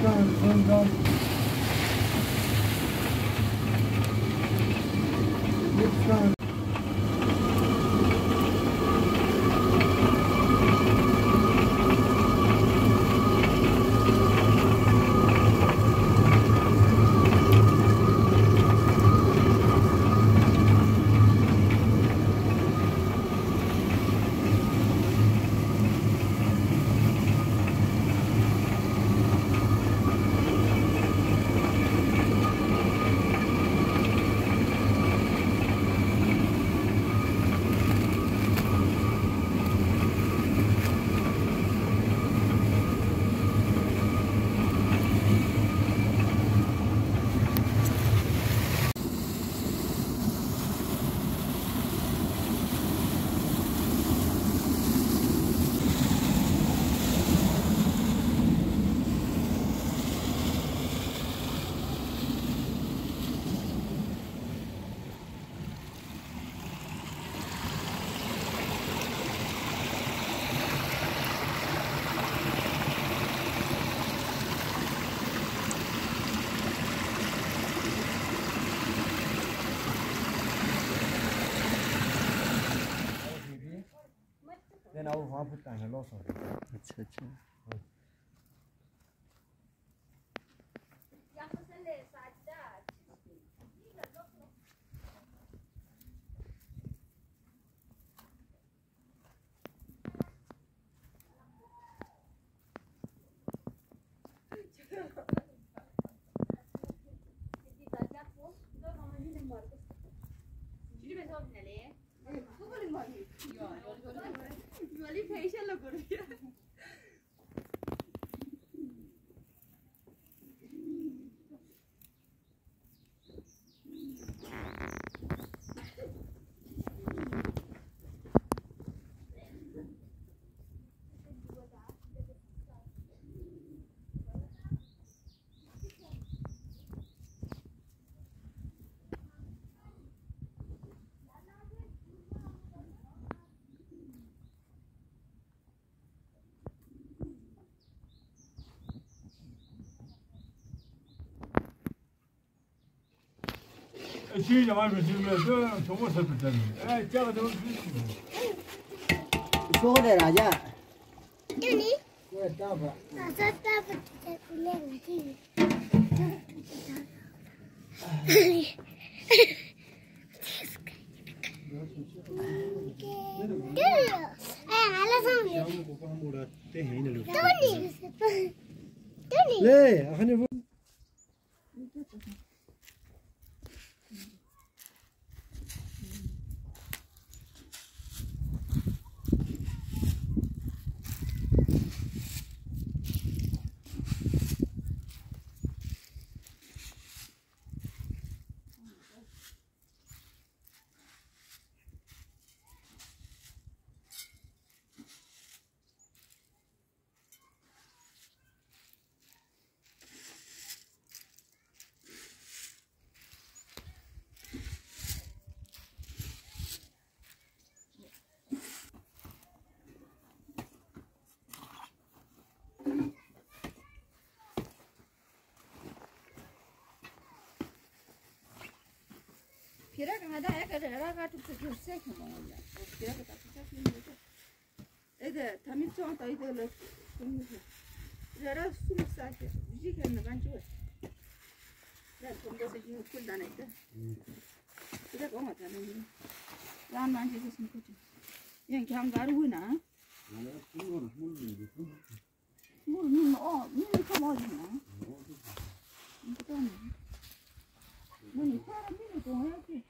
trying to end up we're आप भुगतान है लॉस हो अच्छा अच्छा Ci rivediamo nelle lo. 新疆外面新疆，这全部是不真的。哎，价格都是真的。说好的哪家？这里。我大伯。我说大伯在那个地里。对，还有那个。对，还有那个。Tu tu se ki mo ya. Kira ka tu ta ki mo. Ede tamit çon ta ide le. Era su sa ki. Ji ke na ban chu. Ya kom da se ki kul da na ide. Kira ko ma ta na ni. Yan man ji se ku chu. Yan ki ham garu na. Mur ni no, ni ni ka mo ji na. Ni ka na. Ni ka ra ni ni ko ya ki. Oh, itu